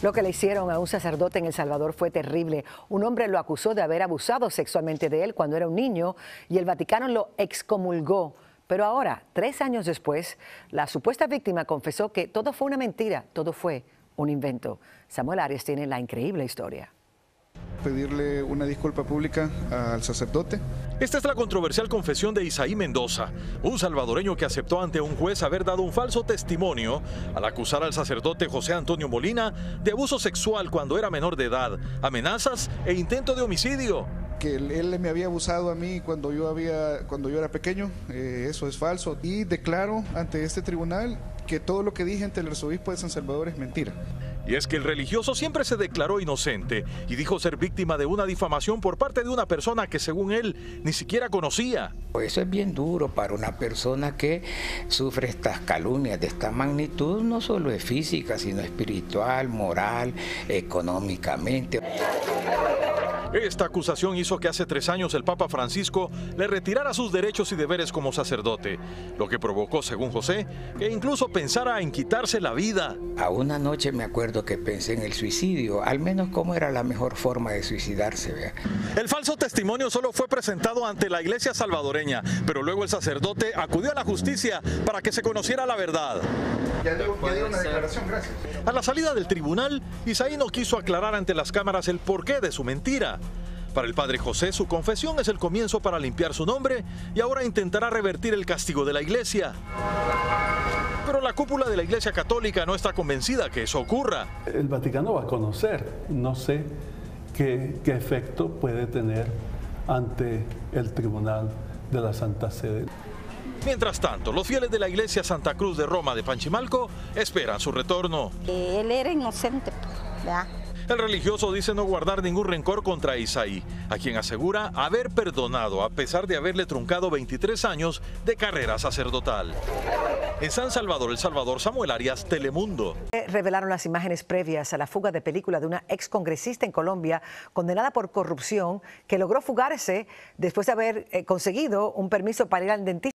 Lo que le hicieron a un sacerdote en El Salvador fue terrible. Un hombre lo acusó de haber abusado sexualmente de él cuando era un niño y el Vaticano lo excomulgó. Pero ahora, tres años después, la supuesta víctima confesó que todo fue una mentira, todo fue un invento. Samuel Arias tiene la increíble historia pedirle una disculpa pública al sacerdote. Esta es la controversial confesión de Isaí Mendoza, un salvadoreño que aceptó ante un juez haber dado un falso testimonio al acusar al sacerdote José Antonio Molina de abuso sexual cuando era menor de edad, amenazas e intento de homicidio que él, me había abusado a mí cuando yo había cuando yo era pequeño, eh, eso es falso y declaro ante este tribunal que todo lo que dije ante el arzobispo de San Salvador es mentira. Y es que el religioso siempre se declaró inocente y dijo ser víctima de una difamación por parte de una persona que según él ni siquiera conocía. Eso es bien duro para una persona que sufre estas calumnias de esta magnitud, no solo es física, sino espiritual, moral, económicamente. Esta acusación hizo que hace tres años el Papa Francisco le retirara sus derechos y deberes como sacerdote, lo que provocó, según José, que incluso pensara en quitarse la vida. A una noche me acuerdo que pensé en el suicidio, al menos cómo era la mejor forma de suicidarse. El falso testimonio solo fue presentado ante la iglesia salvadoreña, pero luego el sacerdote acudió a la justicia para que se conociera la verdad. Ya, una declaración, gracias. A la salida del tribunal, Isaí no quiso aclarar ante las cámaras el porqué de su mentira. Para el padre José, su confesión es el comienzo para limpiar su nombre y ahora intentará revertir el castigo de la iglesia. Pero la cúpula de la iglesia católica no está convencida que eso ocurra. El Vaticano va a conocer, no sé qué, qué efecto puede tener ante el Tribunal de la Santa Sede. Mientras tanto, los fieles de la iglesia Santa Cruz de Roma de Panchimalco esperan su retorno. Él era inocente, ¿verdad? El religioso dice no guardar ningún rencor contra Isaí, a quien asegura haber perdonado a pesar de haberle truncado 23 años de carrera sacerdotal. En San Salvador, El Salvador, Samuel Arias, Telemundo. Revelaron las imágenes previas a la fuga de película de una excongresista en Colombia condenada por corrupción que logró fugarse después de haber eh, conseguido un permiso para ir al dentista.